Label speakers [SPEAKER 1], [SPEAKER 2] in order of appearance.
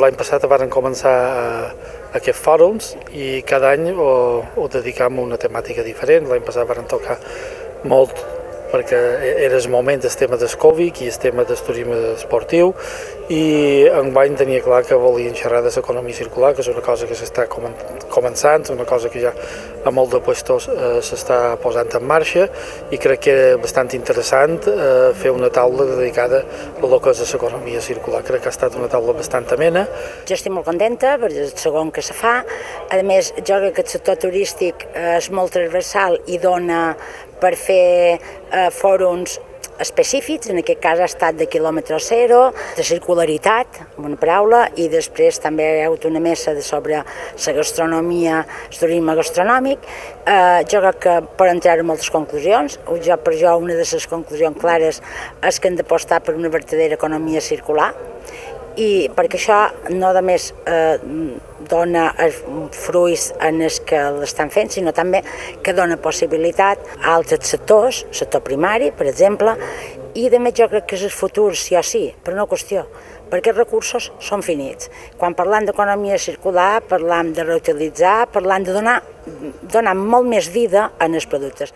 [SPEAKER 1] L'any passat varen començar aquests fòrums i cada any ho, ho dedicam a una temàtica diferent. L'any passat varen tocar molt perquè era el moment del tema del Covid i el tema del turisme esportiu i enguany tenia clar que volien xerrar de l'economia circular, que és una cosa que s'està començant, una cosa que ja a molt de puestos eh, s'està posant en marxa i crec que era bastant interessant eh, fer una taula dedicada a lo que és l'economia circular. Crec que ha estat una taula bastant amena.
[SPEAKER 2] Jo estic molt contenta per el segon que se fa. A més, jo crec que el sector turístic és molt transversal i dona per fer eh, fòrums específics, en aquest cas ha estat de quilòmetre zero, de circularitat, amb una paraula, i després també hi ha hagut una mesa de sobre la gastronomia, el turisme gastronòmic. Eh, jo crec que per entrar en moltes conclusions, jo, per jo una de les conclusions clares és que hem d'apostar per una vertadera economia circular, i perquè això no només eh, dona fruits en els que l'estan fent, sinó també que dona possibilitat a altres sectors, sector primari, per exemple, i de més jo crec que és el futur sí o sí, per una qüestió, perquè els recursos són finits. Quan parlam d'economia circular, parlam de reutilitzar, parlam de donar, donar molt més vida en els productes.